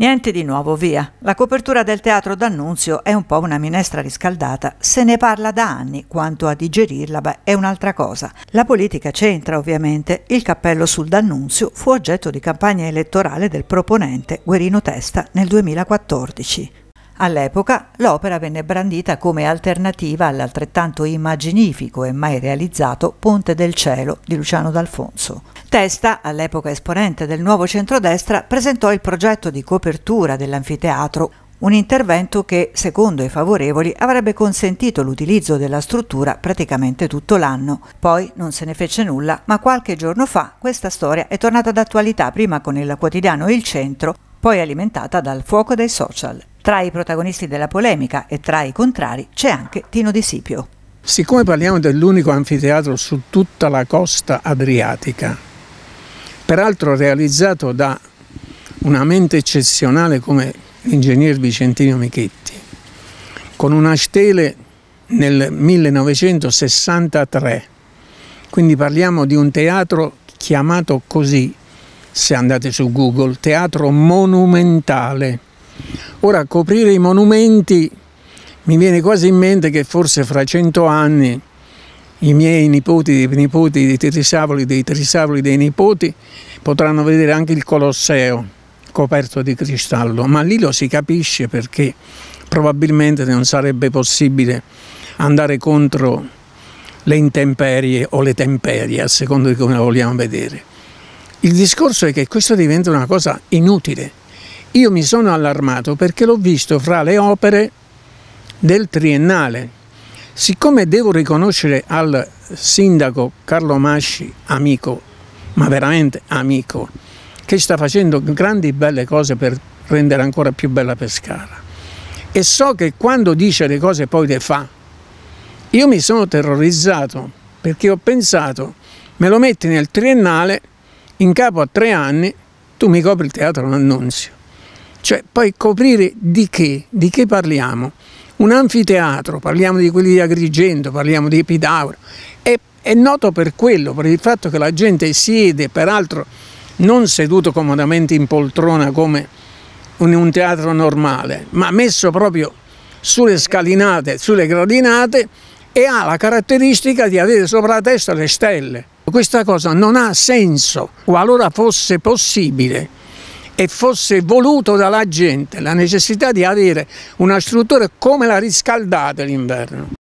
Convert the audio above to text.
Niente di nuovo, via. La copertura del teatro d'Annunzio è un po' una minestra riscaldata. Se ne parla da anni, quanto a digerirla, beh, è un'altra cosa. La politica c'entra, ovviamente. Il cappello sul D'Annunzio fu oggetto di campagna elettorale del proponente Guerino Testa nel 2014. All'epoca l'opera venne brandita come alternativa all'altrettanto immaginifico e mai realizzato Ponte del Cielo di Luciano D'Alfonso. Testa, all'epoca esponente del nuovo centrodestra, presentò il progetto di copertura dell'anfiteatro, un intervento che, secondo i favorevoli, avrebbe consentito l'utilizzo della struttura praticamente tutto l'anno. Poi non se ne fece nulla, ma qualche giorno fa questa storia è tornata d'attualità prima con il quotidiano Il Centro, poi alimentata dal fuoco dei social. Tra i protagonisti della polemica e tra i contrari c'è anche Tino Di Sipio. Siccome parliamo dell'unico anfiteatro su tutta la costa adriatica, peraltro realizzato da una mente eccezionale come l'ingegner Vicentino Michetti, con una stele nel 1963, quindi parliamo di un teatro chiamato così, se andate su Google, teatro monumentale. Ora, coprire i monumenti mi viene quasi in mente che forse fra cento anni i miei nipoti, i nipoti dei Trisavoli, dei Trisavoli dei nipoti potranno vedere anche il Colosseo coperto di cristallo, ma lì lo si capisce perché probabilmente non sarebbe possibile andare contro le intemperie o le temperie, a seconda di come la vogliamo vedere. Il discorso è che questo diventa una cosa inutile, io mi sono allarmato perché l'ho visto fra le opere del triennale. Siccome devo riconoscere al sindaco Carlo Masci, amico, ma veramente amico, che sta facendo grandi belle cose per rendere ancora più bella Pescara, e so che quando dice le cose poi le fa, io mi sono terrorizzato perché ho pensato, me lo metti nel triennale, in capo a tre anni, tu mi copri il teatro Annunzio. Cioè, poi coprire di che? Di che parliamo? Un anfiteatro, parliamo di quelli di Agrigento, parliamo di Epidauro, è, è noto per quello, per il fatto che la gente siede, peraltro non seduto comodamente in poltrona come in un teatro normale, ma messo proprio sulle scalinate, sulle gradinate e ha la caratteristica di avere sopra la testa le stelle. Questa cosa non ha senso, qualora fosse possibile e fosse voluto dalla gente la necessità di avere una struttura come la riscaldate l'inverno.